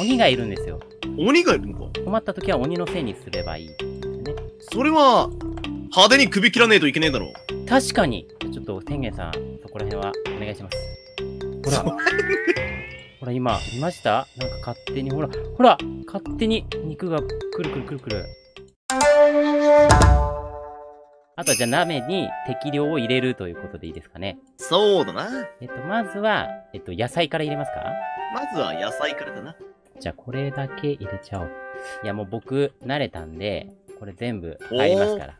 鬼がいるんですよ。鬼がいるのか？困った時は鬼のせいにすればいい。ね。それは、派手に首切らねえといけねえだろ。確かに。ちょっと天元さん、そこら辺はお願いします。ほら、ほら今、見ました？なんか勝手に、ほら、ほら、勝手に肉がくるくるくるくる。あとはじゃあ鍋に適量を入れるということでいいですかね。そうだな。えっと、まずは、えっと、野菜から入れますか？まずは野菜からだな。じゃあこれだけ入れちゃおう。いやもう僕、慣れたんで、これ全部入りますから。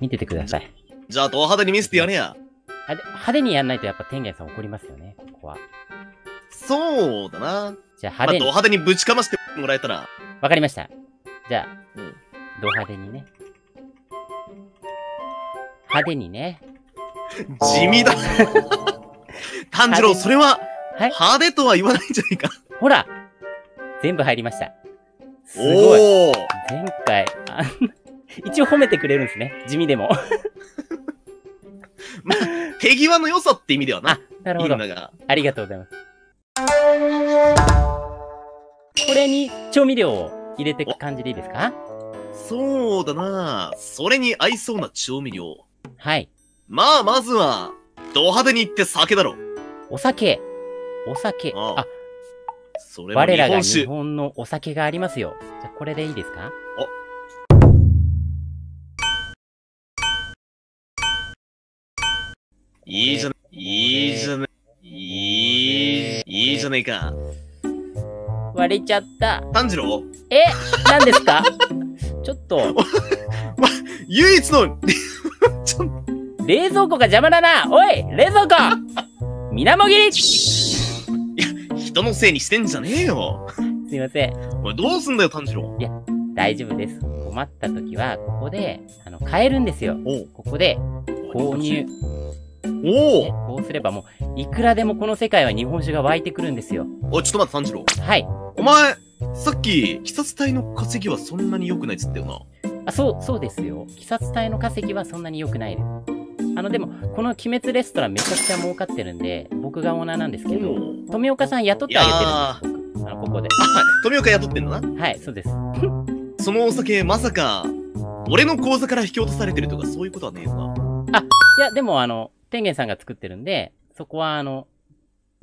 見ててください。じゃあ、ド派手に見せてやれや。派手にやんないとやっぱ天元さん怒りますよね、ここは。そうだな。じゃあまあ、ド派手に、派手にぶちかましてもらえたら。わかりました。じゃあ、うん。ド派手にね。派手にね。地味だ。炭治郎、それは、はい派手とは言わないんじゃないか。ほら全部入りました。すごい。前回、あん一応褒めてくれるんですね。地味でも。手際の良さって意味ではな。あ、なるほど。ありがとうございます。これに調味料を入れていく感じでいいですか？そうだな。それに合いそうな調味料。はい。まあ、まずは、ド派手に言って酒だろ。お酒。お酒。あああ、それも日我らが日本のお酒がありますよ。じゃあこれでいいですか？いいじゃね、い。いじゃね、い。い、いいじゃねえか。割れちゃった。炭治郎？え何ですか？ちょっと、唯一の、冷蔵庫が邪魔だな。おい冷蔵庫。水面切り。す人のせいにしてんじゃねえよ。いません。おい、どうすんだよ、炭治郎。大丈夫です。困った時は、ここで、あの、買えるんですよ。ここで、購入。おねおこうすればもう、いくらでもこの世界は日本酒が湧いてくるんですよ。おい、ちょっと待って、炭治郎。はい。お前、さっき、鬼殺隊の稼ぎはそんなに良くないっつったよな。あ、そう、そうですよ。鬼殺隊の稼ぎはそんなに良くないです。あの、でも、この鬼滅レストランめちゃくちゃ儲かってるんで、僕がオーナーなんですけど、お富岡さん雇ってあげてるんです、僕。あの、ここで。あ、富岡雇ってんのな？はい、そうです。そのお酒、まさか、俺の口座から引き落とされてるとかそういうことはねえよな。いや、でもあの、天元さんが作ってるんで、そこはあの、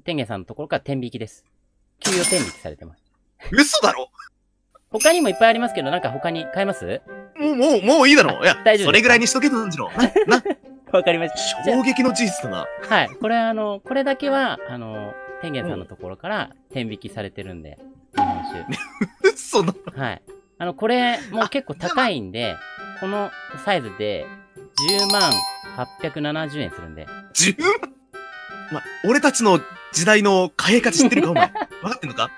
天元さんのところから天引きです。給与天引きされてます。嘘だろ？他にもいっぱいありますけど、なんか他に買えます？もう、もう、もういいだろいや、大丈夫それぐらいにしとけ、炭治郎。な、な、わかりました。衝撃の事実だな。あはい。これあの、これだけは、あの、天元さんのところから天引きされてるんで、日本酒。嘘だ。はい。あの、これ、もう結構高いんで、このサイズで、10万870円するんで。10万？ま、俺たちの時代の貨幣価値知ってるかお前。分かってんのか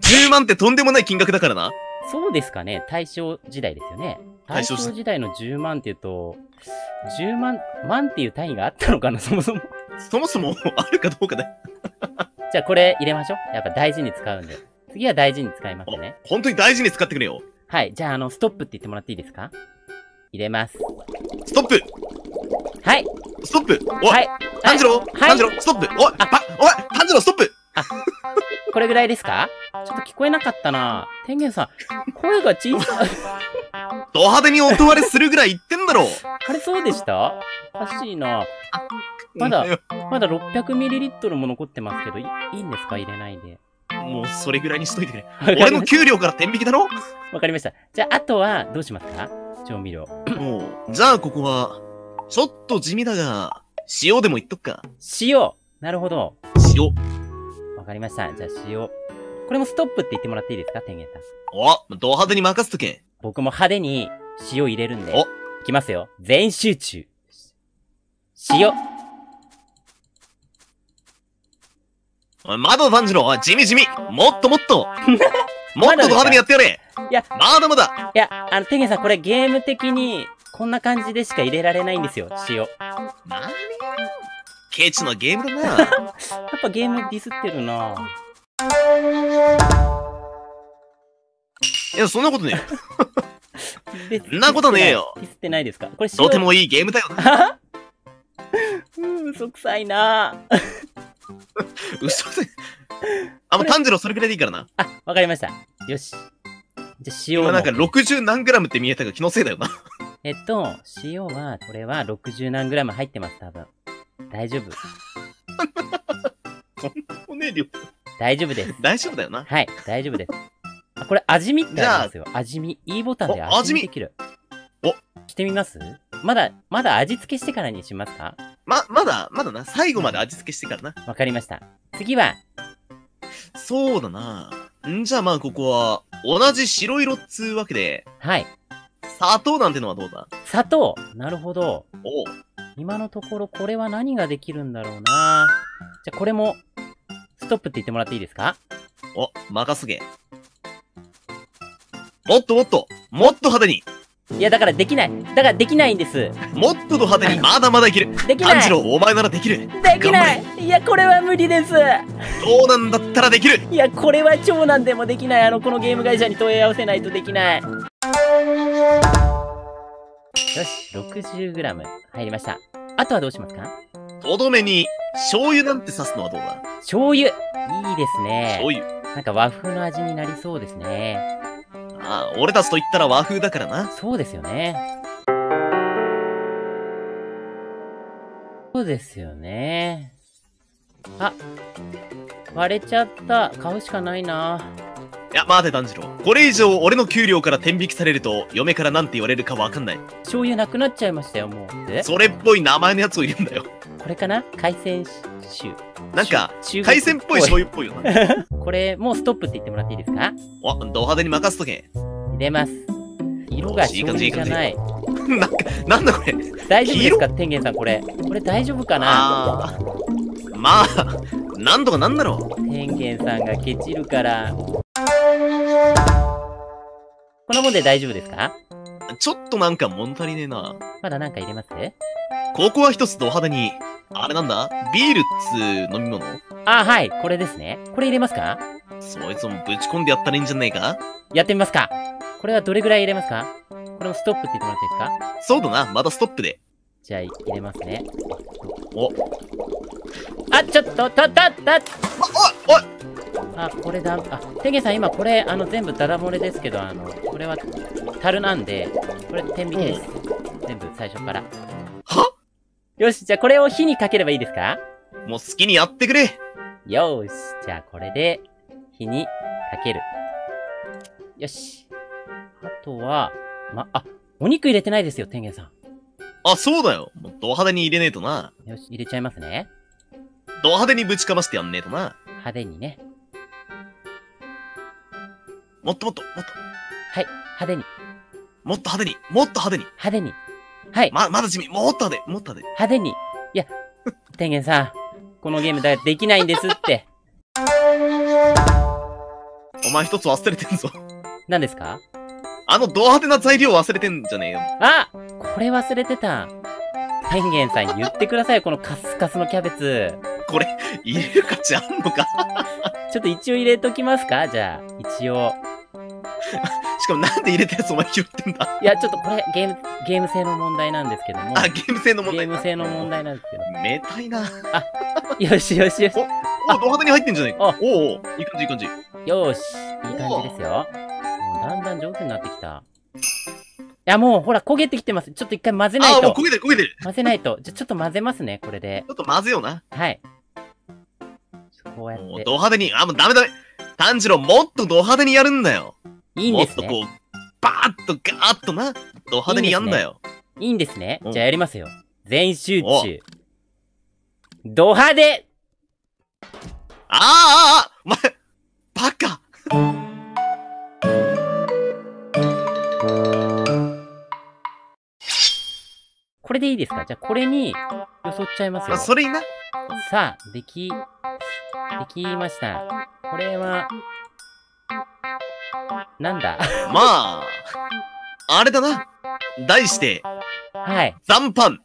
?10 万ってとんでもない金額だからな。そうですかね大正時代ですよね。大大正時代の10万って言うと、10万、万っていう単位があったのかな、そもそも。そもそもあるかどうかだよ。じゃあこれ入れましょう。やっぱ大事に使うんで。次は大事に使いますね。お本当に大事に使ってくれよ。はい。じゃああの、ストップって言ってもらっていいですか？入れます。ストップはい。ストップおい、はい。炭治郎はい炭治郎ストップおい、あパおい炭治郎ストップこれぐらいですか？ちょっと聞こえなかったな天元さん、声が小さい。ド派手に音割れするぐらい言ってんだろあれそうでした？おかしいなまだまだ 600ml も残ってますけど、いいいんですか？入れないで。もうそれぐらいにしといてくれ。俺の給料から天引きだろ？た。わかりました。じゃあ、あとは、どうしますか？調味料。もう、じゃあここは、ちょっと地味だが、塩でも言っとくか。塩なるほど。塩。わかりました。じゃあ、塩。これもストップって言ってもらっていいですか？天元さん。おド派手に任せとけ。僕も派手に塩入れるんで。おいきますよ。全集中。塩。おいまだ炭治郎、おい地味地味。もっともっと。もっとド派手にやってやれ。いや、まだまだ。いや、あの、天元さん、これゲーム的に、こんな感じでしか入れられないんですよ。塩。やなにケチなゲームだな。っぱゲームディスってるないや、そんなことねえよ。でそんなことねえよディスってないですか？これ塩。とてもいいゲームだよな。うん、嘘くさいな 嘘で。あ、もう炭治郎それぐらいでいいからな。あ、わかりました。よし。じゃあ塩も。今なんか60何グラムって見えたが気のせいだよな。えっと、塩は、これは60何グラム入ってます、多分。大丈夫。骨量。大丈夫です。大丈夫だよな。はい、大丈夫です。あ、これ味見ってありますよ。味見。E ボタンでお味見できる。おしてみます？まだ、まだ味付けしてからにしますか？ま、まだ、まだな。最後まで味付けしてからな。わかりました。次は、そうだな。ん？じゃあまあここは、同じ白色っつうわけで、はい。砂糖なんてのはどうだ？砂糖なるほど。おう今のところこれは何ができるんだろうなじゃあこれも、ストップって言ってもらっていいですか？お、任すげ。もっともっと、もっと派手に、いや、だからできない。だからできないんです。もっとド派手に、まだまだいける。できない炭治郎、お前ならできる。できないいや、これは無理ですどうなんだったらできる。いや、これは長男でもできない。あの、このゲーム会社に問い合わせないとできない。よし、60g 入りました。あとはどうしますか？とどめに、醤油なんて刺すのはどうだ？醤油いいですね。醤油。なんか和風の味になりそうですね。まあ、俺たちと言ったら和風だからな。そうですよね。そうですよね。あ、割れちゃった。買うしかないな。いや、待て、炭治郎。これ以上俺の給料から天引きされると、嫁からなんて言われるかわかんない。醤油なくなっちゃいましたよ、もう。でそれっぽい名前のやつをいるんだよ。これかな？海鮮酒。なんか、中海鮮っぽい醤油っぽいよな。これ、もうストップって言ってもらっていいですか？お、ド派手に任せとけ。入れます。色が醤油じゃない。なんか、なんだこれ。大丈夫ですか？天元さん、これ。これ大丈夫かな？まあ、なんとかなんだろ天元さんがケチるから。もんで大丈夫ですか？う。ちょっとなんか物足りねえな。まだなんか入れます？ここは一つド派手に、あれなんだ？ビールっつう飲み物？あ、はい、これですね。これ入れますか？そいつもぶち込んでやったらいいんじゃねえか？やってみますかこれはどれぐらい入れますか？これもストップって言ってもらっていいですか？そうだな、またストップで。じゃあ入れますね。お、あ、ちょっと、と、と、と、おいあ、これだ、あ、天元さん今これ、あの、全部ダダ漏れですけど、あの、これは、樽なんで、これ天引きです。全部最初から。は？よし、じゃあこれを火にかければいいですか？もう好きにやってくれよーし、じゃあこれで、火にかける。よし。あとは、ま、あ、お肉入れてないですよ、天元さあ、そうだよ。もうド派手に入れねえとな。ん。よし、入れちゃいますね。ド派手にぶちかましてやんねえとな。派手にね。もっともっと、もっと、はい、派手に、もっと派手に、もっと派手に。派手に。はい、ま、まだ地味、もっと派手、もっと派手。派手に。いや、天元さん、このゲームだできないんですって。お前一つ忘れてんぞ。何ですか？あのド派手な材料忘れてんじゃねえよ。あこれ忘れてた。天元さん言ってください、このカスカスのキャベツ。これ、入れる価値あんのか？ちょっと一応入れときますか？じゃあ、一応。しかもなんで入れたやつお前拾ってんだ？いや、ちょっとこれゲーム、ゲーム性の問題なんですけども。あ、ゲーム性の問題ゲーム性の問題なんですけど。めたいな。よしよしよし。お、ド派手に入ってんじゃねえか。あおうおういい感じいい感じ。よし。いい感じですよ。もうだんだん上手になってきた。いや、もうほら焦げてきてます。ちょっと一回混ぜないああ、もうと焦。げてる焦げてる。混ぜないと。じゃ、ちょっと混ぜますね、これでち。ょっと混ぜような。はい。こうやって。もうド派手に、あ、もうダメダメ。炭治郎もっとド派手にやるんだよ。いいんですね。もっとこう、バーッとガーッとな、ド派手にやんだよ。いいんですね。うんじゃあやりますよ。全集お中。ド派手ああ、ああ、あお前、バカ。これでいいですか？じゃあこれに、よそっちゃいますよ。あ、それいいな。さあ、でき、できました。これは、なんだ？まあ、あれだな。題して、はい。残飯。